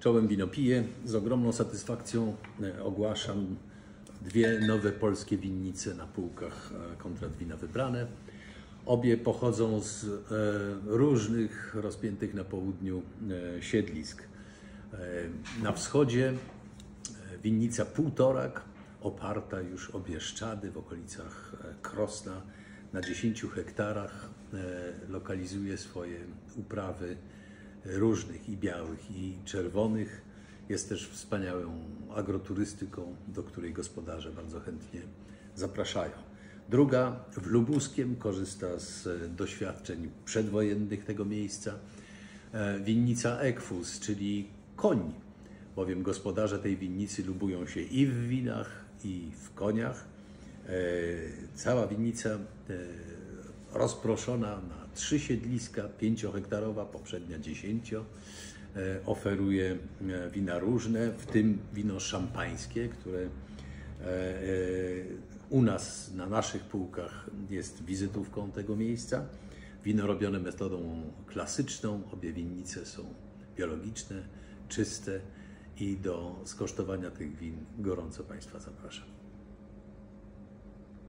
Czołem Winopiję. Z ogromną satysfakcją e, ogłaszam dwie nowe polskie winnice na półkach e, Kontrat Wina Wybrane. Obie pochodzą z e, różnych rozpiętych na południu siedlisk. Na wschodzie winnica Półtorak, oparta już o Bieszczady w okolicach Krosna na 10 hektarach lokalizuje swoje uprawy różnych i białych, i czerwonych. Jest też wspaniałą agroturystyką, do której gospodarze bardzo chętnie zapraszają. Druga w Lubuskiem korzysta z doświadczeń przedwojennych tego miejsca. E, winnica Ekwus, czyli koń, bowiem gospodarze tej winnicy lubują się i w winach, i w koniach. E, cała winnica e, rozproszona na trzy siedliska, pięciohektarowa, poprzednia dziesięcio. E, oferuje e, wina różne, w tym wino szampańskie, które e, u nas na naszych półkach jest wizytówką tego miejsca. Wino robione metodą klasyczną, obie winnice są biologiczne, czyste i do skosztowania tych win gorąco Państwa zapraszam.